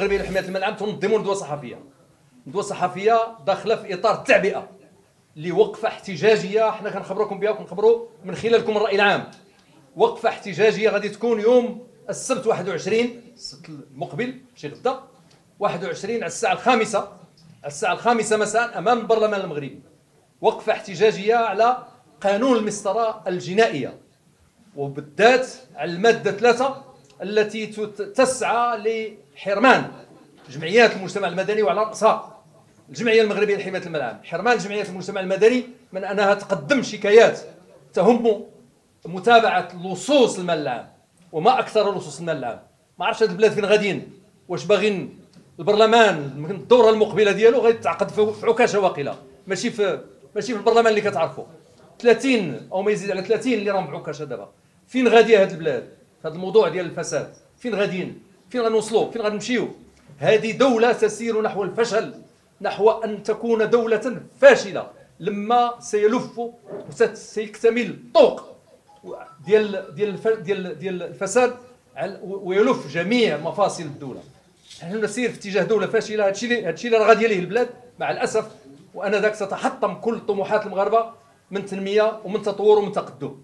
المغربيه لحمايه الملعب تنظم ندوة صحفية. ندوة صحفية داخلة في إطار التعبئة لوقفة احتجاجية حنا كنخبركم بها وكنخبروا من خلالكم الرأي العام. وقفة احتجاجية غادي تكون يوم السبت 21 السبت المقبل ماشي غدا 21 على الساعة الخامسة. على الساعة الخامسة مساء أمام البرلمان المغربي. وقفة احتجاجية على قانون المسطرة الجنائية. وبالذات على المادة ثلاثة التي تسعى لحرمان جمعيات المجتمع المدني وعلى رأسها الجمعية المغربية لحماية الملعب حرمان جمعيات المجتمع المدني من أنها تقدم شكايات تهم متابعة لصوص الملعب وما أكثر لصوص الملعب ما عرفتش هذه البلاد فين غاديين؟ واش باغيين؟ البرلمان من الدورة المقبلة ديالو غادي تعقد في عكاشة واقيلة. ماشي في ماشي في البرلمان اللي كتعرفوا 30 أو ما يزيد على 30 اللي راهم بعكاشة دابا. فين غادية هذه البلاد؟ في هذا الموضوع ديال الفساد. فين غاديين؟ فين غنوصلوا؟ فين غنمشيو؟ هذه دولة تسير نحو الفشل نحو أن تكون دولة فاشلة. لما سيلف وسيكتمل الطوق ديال ديال ديال ديال الفساد ويلف جميع مفاصل الدولة. نحن نسير في اتجاه دولة فاشلة. هادشي اللي هادشي اللي راه غادي ليه البلاد. مع الأسف وأنا ذاك ستحطم كل طموحات المغاربة من تنمية ومن تطور ومن تقدم.